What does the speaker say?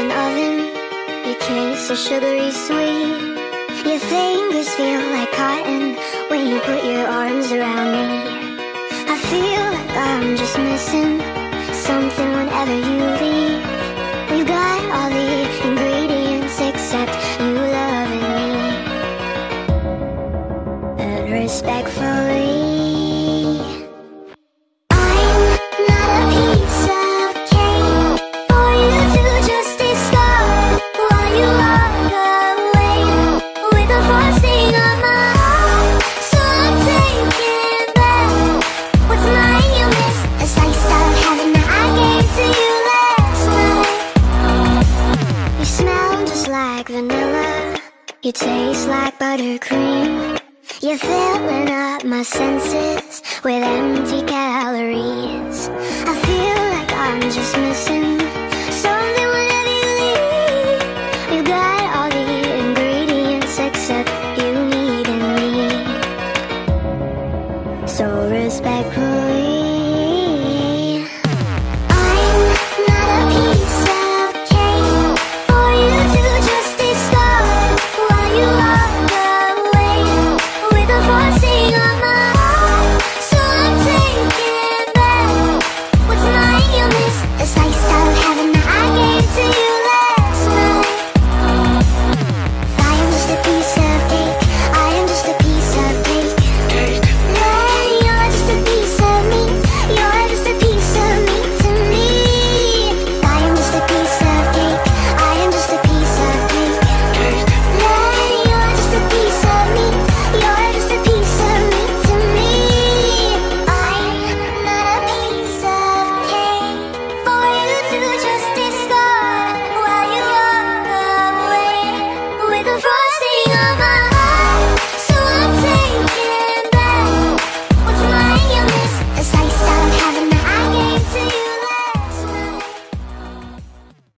an oven. Your kiss is sugary sweet. Your fingers feel like cotton When you put your arms around me. I feel like I'm just missing Something whenever you leave. We've got all the ingredients except you loving me. And respectfully You taste like buttercream. You're filling up my senses With empty calories. I feel like I'm just missing Something whenever you leave You got all the ingredients Except you need in me. So respectful.